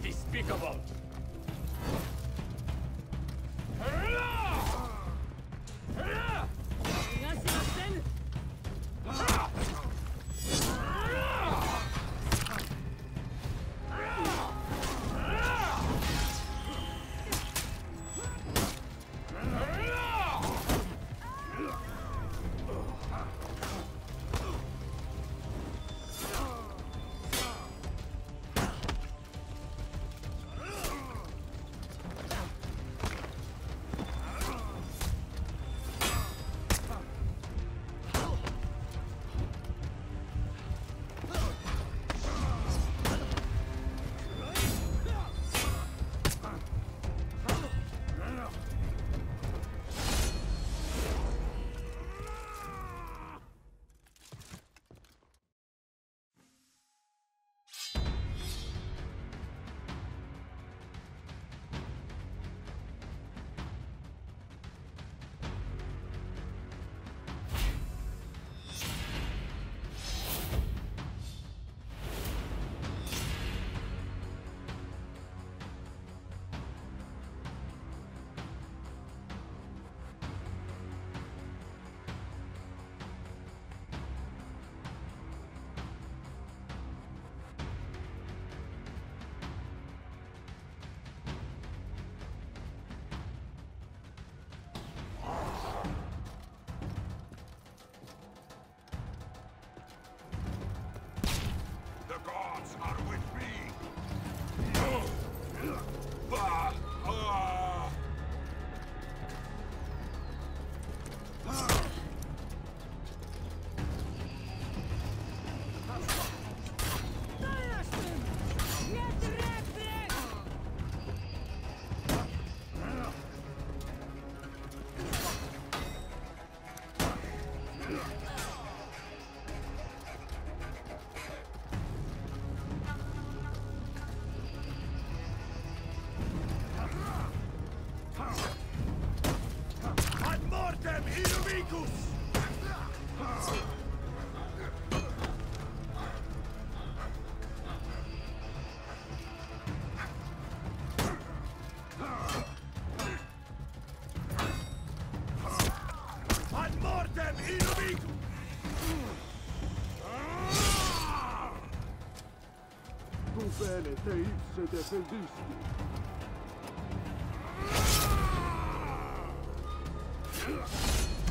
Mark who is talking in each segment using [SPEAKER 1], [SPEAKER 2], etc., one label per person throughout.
[SPEAKER 1] despicable!
[SPEAKER 2] até se defendiste. Ah!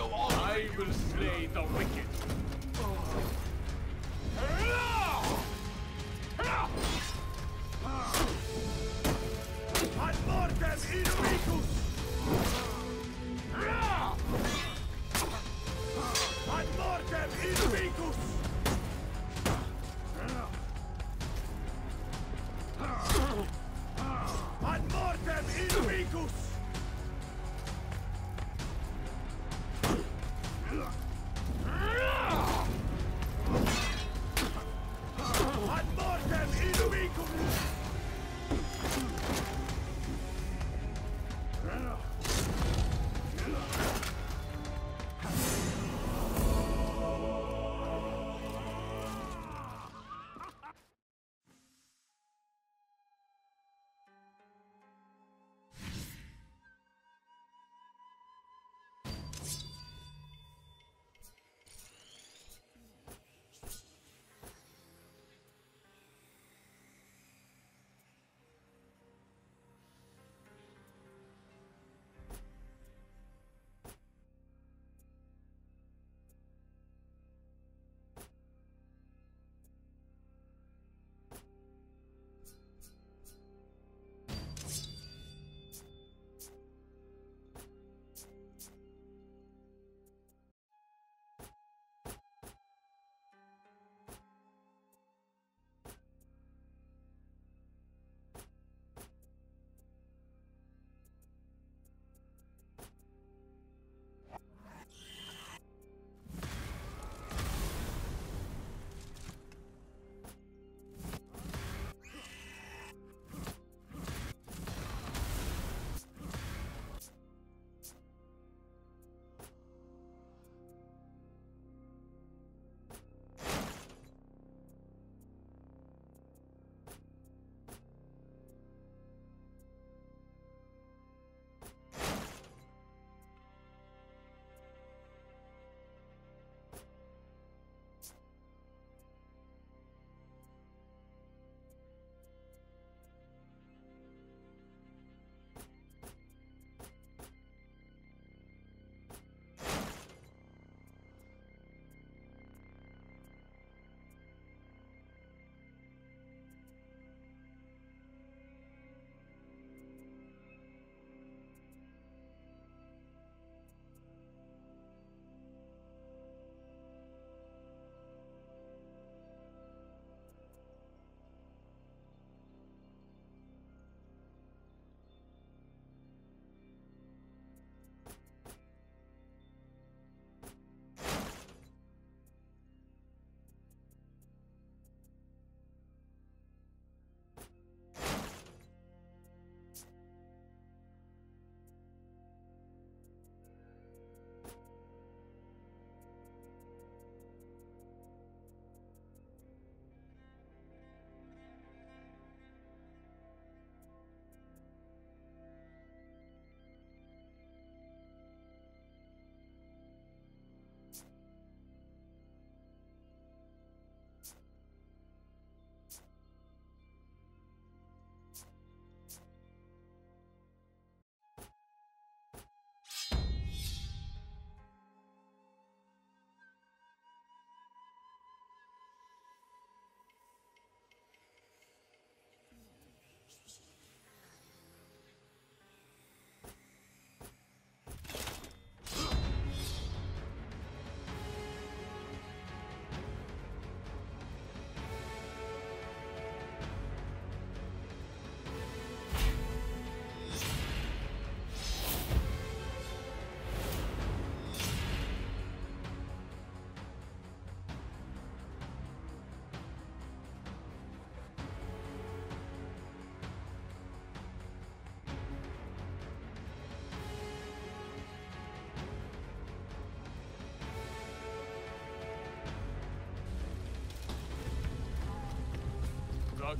[SPEAKER 3] All.
[SPEAKER 1] I will
[SPEAKER 2] slay the wicked.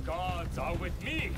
[SPEAKER 3] Gods are with me.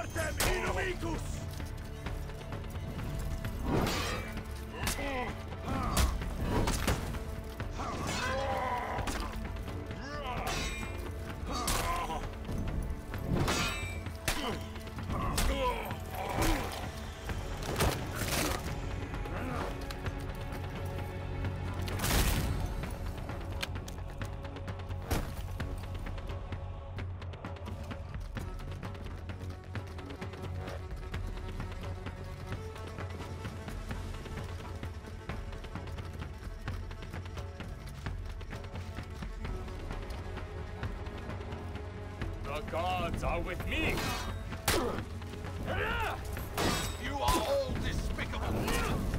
[SPEAKER 3] Mortem
[SPEAKER 1] inimicus! The gods are with me! You are all despicable!